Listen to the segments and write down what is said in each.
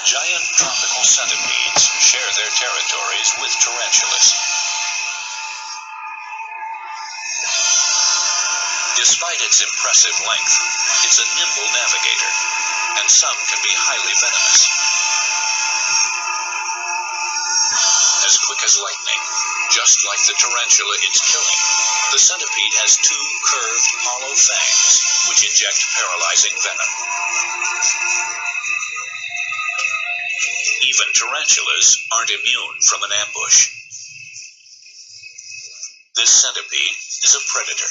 Giant tropical centipedes share their territories with tarantulas. Despite its impressive length, it's a nimble navigator, and some can be highly venomous. As quick as lightning, just like the tarantula it's killing, the centipede has two curved, hollow fangs which inject paralyzing venom. Even tarantulas aren't immune from an ambush. This centipede is a predator.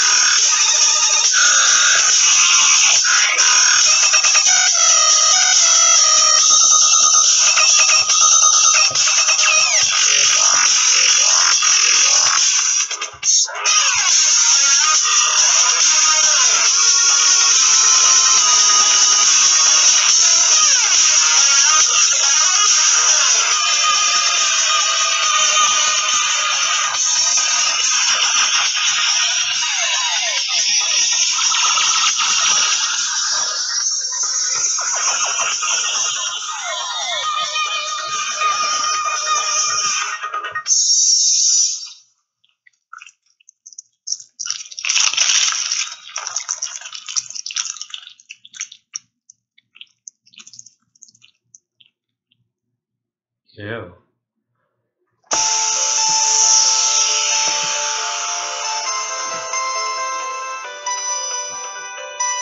Ew.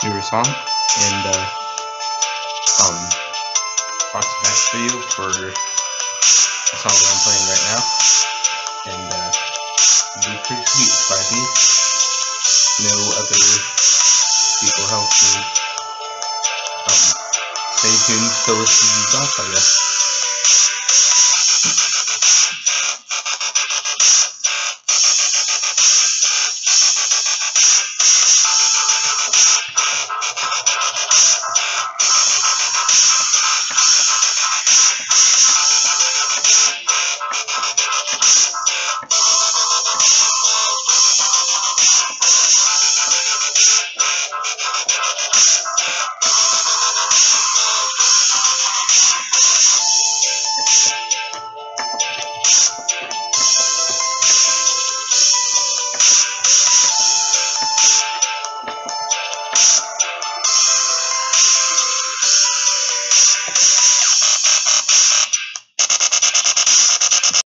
New song and uh, um Fox back for you for the song that I'm playing right now. And uh be pretty sweet me. No other people help me. Um stay tuned to listen to the I guess.